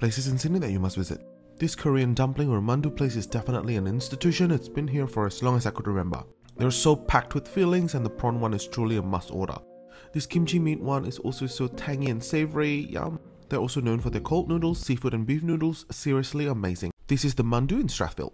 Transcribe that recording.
places in Sydney that you must visit. This Korean dumpling or mandu place is definitely an institution. It's been here for as long as I could remember. They're so packed with fillings and the prawn one is truly a must order. This kimchi meat one is also so tangy and savory. Yum. They're also known for their cold noodles, seafood and beef noodles. Seriously amazing. This is the mandu in Strathfield.